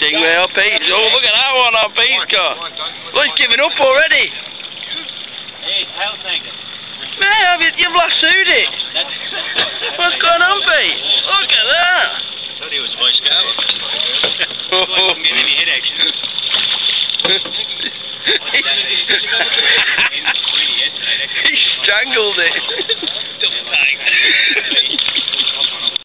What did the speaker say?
Stingray up Pete. Oh, look at that one on Pete's got. He's giving up already. Hey, tail tanker. Man, you, you've lassoed it. What's going on, Pete? Look at that. thought he was Boy Scout. I'm getting any headaches. he strangled it.